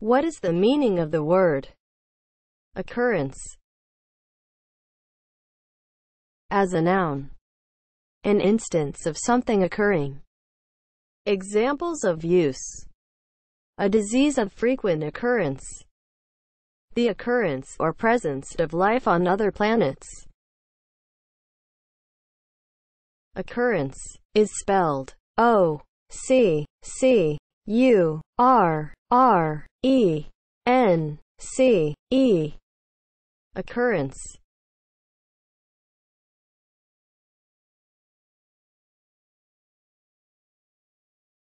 What is the meaning of the word occurrence as a noun? An instance of something occurring. Examples of use. A disease of frequent occurrence. The occurrence or presence of life on other planets. Occurrence is spelled O C C U R R E N C E. Occurrence